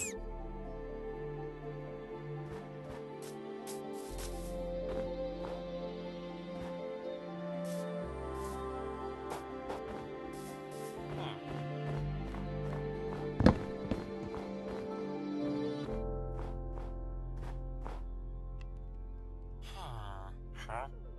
us. Huh?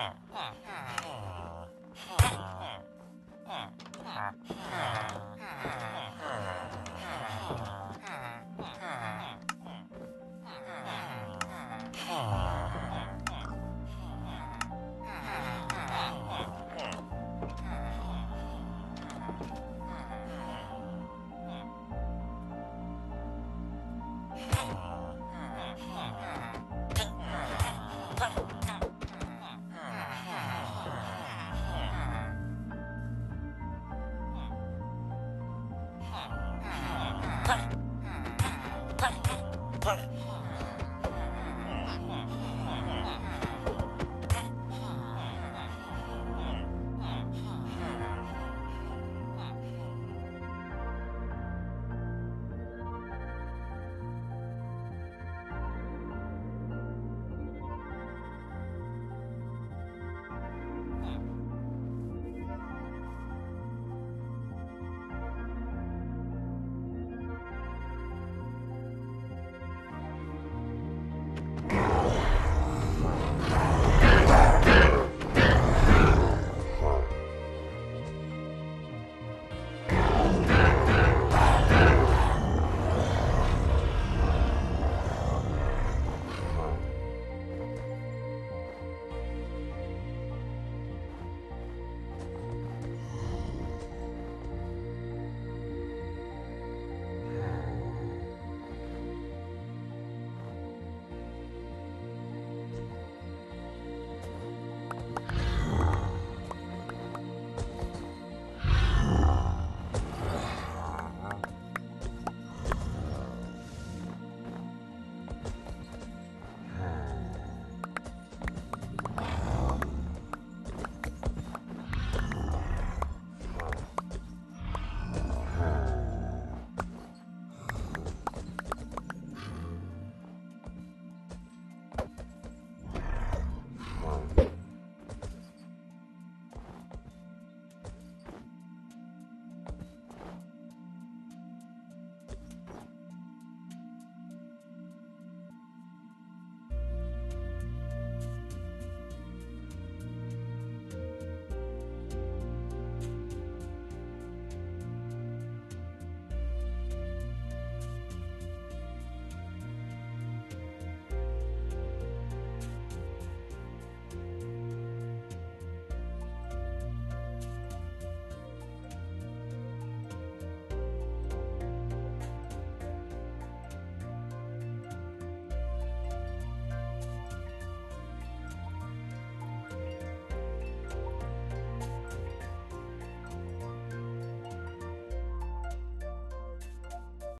ah, ah. Huh.